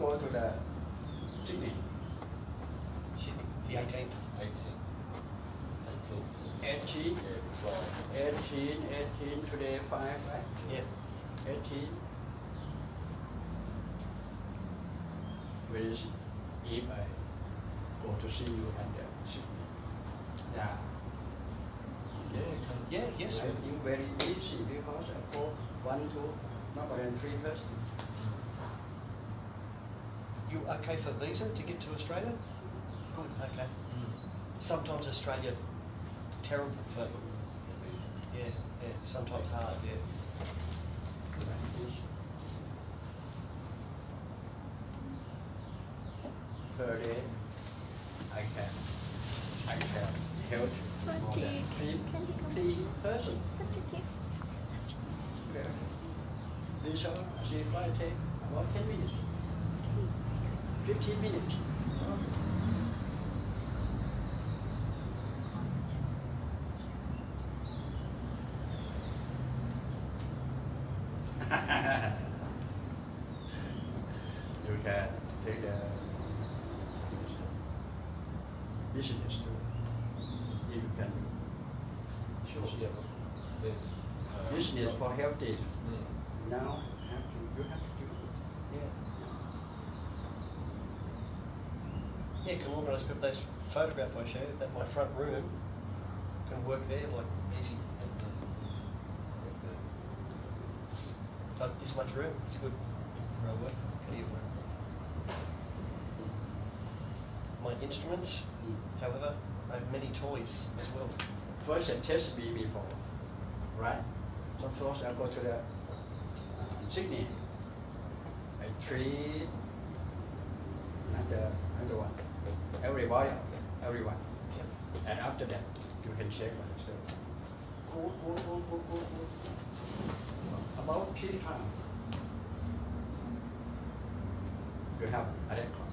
Go to the Sydney. Sydney, the 18th. 18. 18. 18, Yeah, it's right. 18, 18, today 5, right? Yeah. 18. Will if I go to see you at the Sydney. Yeah. Yeah. Yeah, yes. I think very easy because I go one, two, not more than three person. You okay for visa to get to Australia? Good, okay. Hmm. Sometimes Australia, terrible for, yeah, yeah, sometimes hard, yeah. Per day, I can, I can help more than three, three person. Visa, see flight take about ten minutes, fifteen minutes. you can take the business too. If you can Sure. Yeah. There's. uh, business for healthy. Mm. Now have to you have to do Yeah. Yeah, can organise but those photograph I showed, that my front room, can work there like easy. Like this much room, it's a good I work, plenty of room. My instruments, mm. however, I have many toys as well. First they test me before, right? So first I go to the Sydney. I treat another another one. Everybody, everyone. Yep. And after that, you can check by yourself. Good, good, good, good, good, good. About three times. You have a record.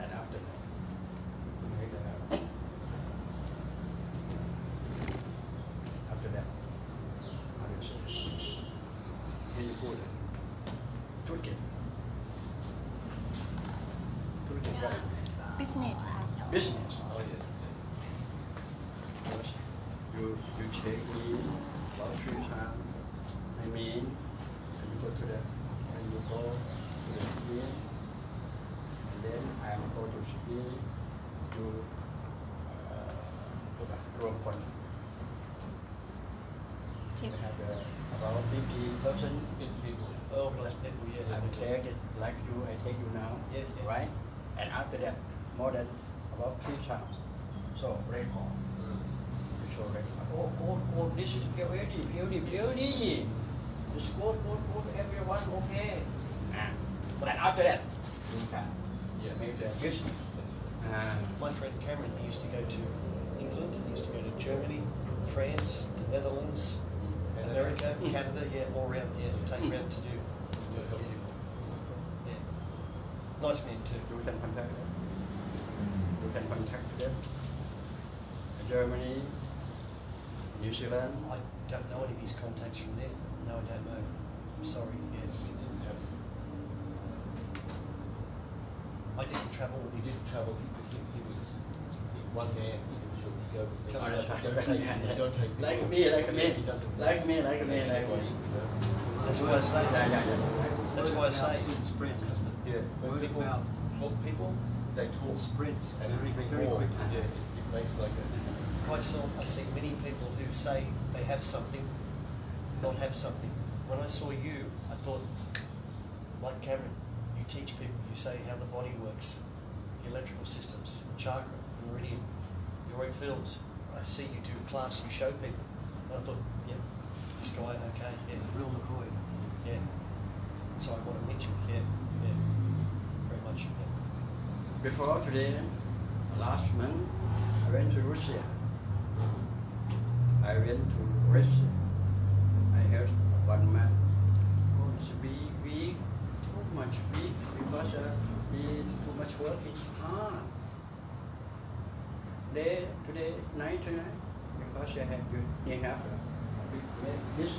And after that, you make the after that, how do you say? When you put toolkit. Toolkit what? business. Business? Oh yeah. you you check me one three time I mean and you go to the and you go to the ski and then I am go to ski to, uh, go back to we have uh, about 50 person 50 people oh plus people yeah. I take it. Like you I take you now yes, yes. right? And after that more than about three times. So record. Show record. Oh, good, good. This is very, very, very. It's good, good, good. Everyone okay. Ah. And after that, you can Yeah. make the business. Ah. My friend Cameron, he used to go to England, he used to go to Germany, France, the Netherlands, Canada. America, Canada, yeah, all around, yeah, to take around to do. Yeah. Yeah. Nice man too. You can contact them. Contact them. Germany, New Zealand. I don't know any of his contacts from there. No, I don't know. I'm sorry, yeah. We didn't have. I didn't travel He didn't travel. He, he, he was one man individual. He goes. He Come on, don't take, he don't take people. Like me, like me. He doesn't Like me, like me, like anybody, me. you know. That's why I say that. yeah, yeah. That's why I say. Spreads, doesn't it? Yeah, when Word of people mouth. help people, they talk. sprints and very, bring very quickly. Yeah, it, it makes like a. I saw, I see many people who say they have something, not have something. When I saw you, I thought, like Cameron, you teach people, you say how the body works, the electrical systems, chakra, the meridian, the auric fields. I see you do a class, you show people. And I thought, yeah, this guy, okay, yeah, Real McCoy. yeah. So I want to meet you, yeah, yeah, very much, yeah. Before today, last month, I went to Russia. I went to Russia. I heard one man. Oh, it's weak, weak, too much weak because uh, too much work. It's hard. Day today, night tonight, because I have you, have a big business.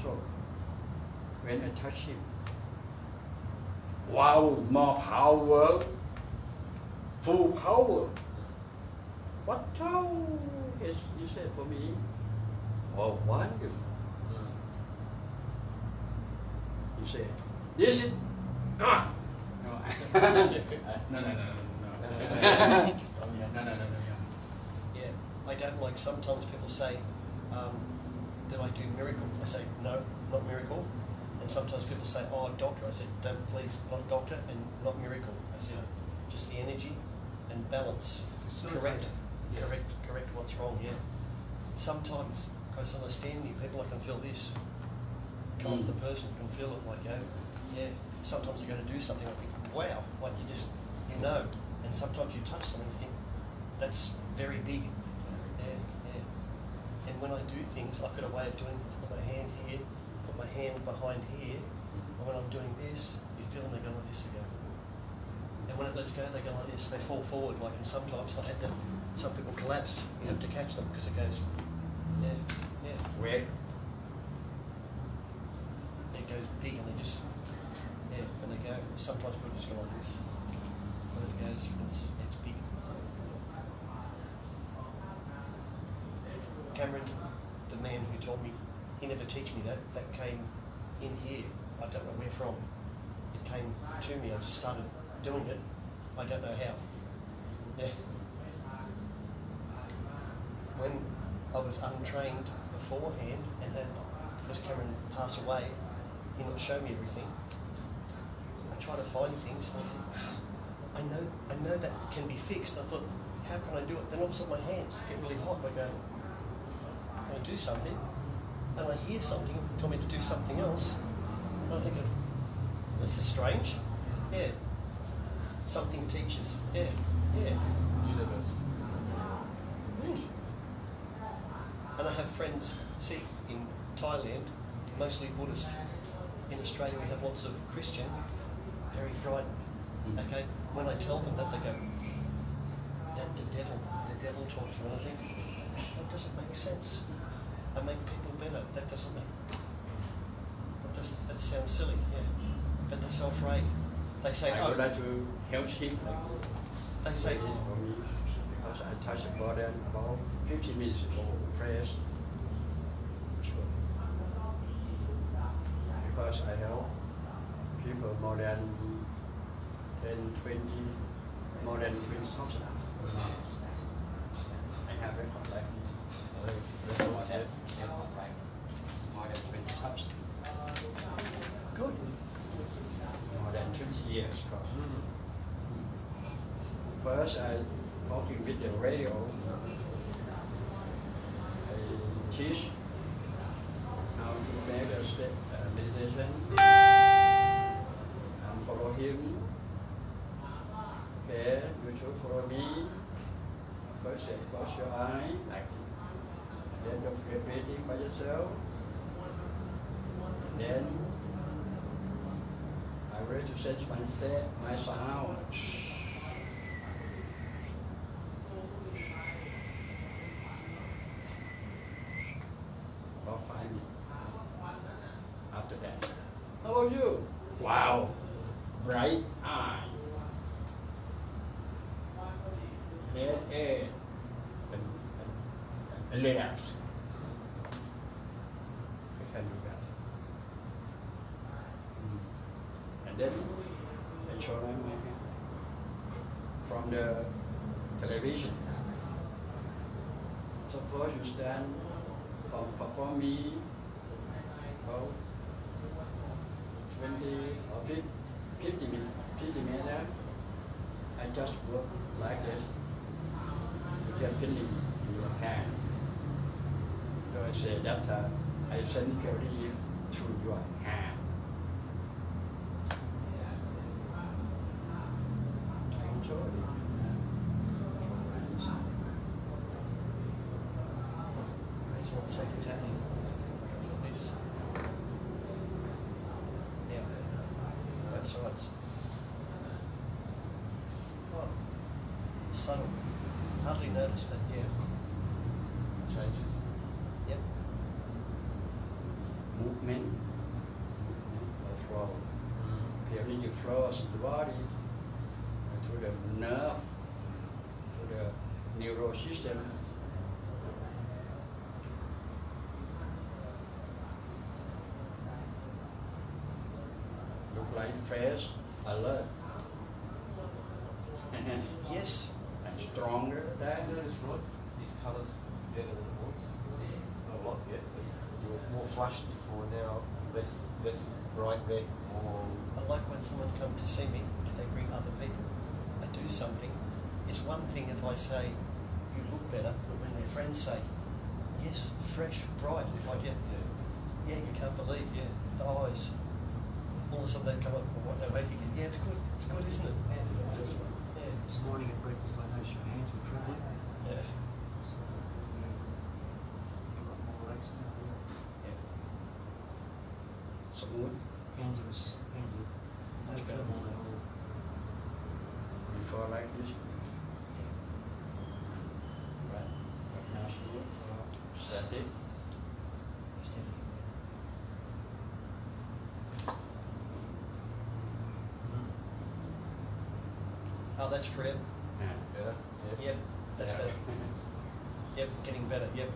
So when I touch him. Wow, more power, full power. What power He, you said for me, oh, wonderful. Hmm. you said, this is Ah! No. no, no, no, no, no. no, no, no, no. Yeah, don't like sometimes people say, um, that I do miracles. I say, no, not miracle. And sometimes people say, oh, doctor. I said, don't please, not doctor and not miracle. I said, just the energy and balance. Facilitator. Correct, Yeah. correct, correct. What's wrong? Yeah. Sometimes, because I understand you, people I can feel this. Come off Mm. the person, can feel it like, oh, yeah. Sometimes you're going to do something. I think, wow, like you just, you know. And sometimes you touch something, you think, that's very big. Yeah, yeah. And when I do things, I've got a way of doing things. Put my hand here, my hand behind here, and when I'm doing this, you feel them, they go like this again. And when it lets go, they go like this. They fall forward. Like, and sometimes I've had them. Some people collapse. You have to catch them because it goes. Yeah, yeah. Where? It goes big, and they just. Yeah, when they go. Sometimes people just go like this. When it goes, it's it's big. Cameron, the man who told me, he never teach me that. That came in here. I don't know where from. It came to me. I just started doing it. I don't know how. Yeah. When I was untrained beforehand and had Miss Cameron pass away, he not show me everything. I try to find things and I think, ah, I know, I know that can be fixed. I thought, how can I do it? Then all of a sudden my hands get really hot. I go, I do something, and I hear something tell me to do something else. And I think, this is strange. Yeah. Something teaches. Yeah. Yeah. Universe. Mm. And I have friends, see, in Thailand, mostly Buddhist. In Australia, we have lots of Christian, very frightened. Mm. Okay, when I tell them that, they go, "That the devil, the devil talked to you." And I think that doesn't make sense. I make people better. That doesn't make. That does. That sounds silly. Yeah, but they're so afraid. They say, I "Oh." would like to help him. They Say say, this for me because I touched more than about 50 minutes ago, fresh. Because I help people more than 10, 20, more than 20 First, I talking with the radio. I teach how to make a step, uh, meditation and follow him. Okay, you should follow me. First, close your eye, like then don't forget breathing by yourself. And then I ready to sense my set, my sound. For five minutes. After that, how are you? Wow, bright eye. Head air. And, and, and relax. I can do. Mm. And then I show them from the television. Suppose you stand from perform me about 20 or 50, 50 minutes, 50 minutes. I just work like this. You get feeling in your hand. So I say that uh, I send a leaf to your hand. Enjoy it. Guys, one second, Teddy. Please. Yeah, that's what's. Subtle. Hardly noticed, but yeah. Changes. Healing your flows in the body to the nerve, to the neural system. Look like fresh, alert, Yes. and stronger than you notice, Rod, his colour's better than it was? Not a lot yet, but more flushed before now, less less bright red, more I like when someone come to see me, if they bring other people, I do something. It's one thing if I say, you look better, but when their friends say, yes, fresh, bright, If like, yeah, yeah, you can't believe, yeah, the eyes. All of a sudden they come up and what they make you get, yeah, it's good, it's good, isn't it? Yeah, it's good. Yeah, This morning at breakfast, I noticed your hands were trembling. yeah, So, you know, you've got more legs now. Yeah. Hands are, s- hands are no Much better. trouble at all. before like this. Right, right now smooth, static. Steady. Oh, that's forever. Yeah. better. Yep, that's Yeah. better. Yep, getting better, yep.